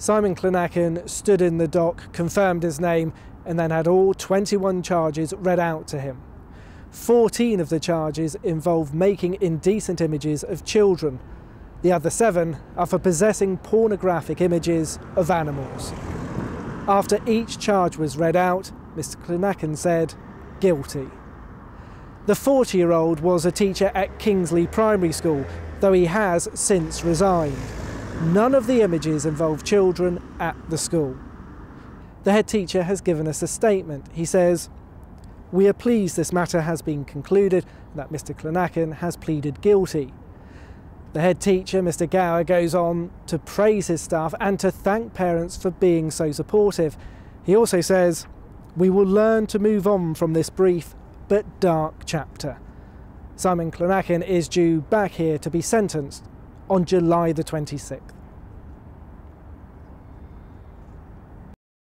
Simon Clonachan stood in the dock, confirmed his name, and then had all 21 charges read out to him. 14 of the charges involve making indecent images of children. The other seven are for possessing pornographic images of animals. After each charge was read out, Mr. Clonachan said, guilty. The 40 year old was a teacher at Kingsley Primary School, though he has since resigned. None of the images involve children at the school. The head teacher has given us a statement. He says, We are pleased this matter has been concluded and that Mr Clonachan has pleaded guilty. The head teacher, Mr Gower, goes on to praise his staff and to thank parents for being so supportive. He also says, We will learn to move on from this brief but dark chapter. Simon Clonachan is due back here to be sentenced on July the 26th.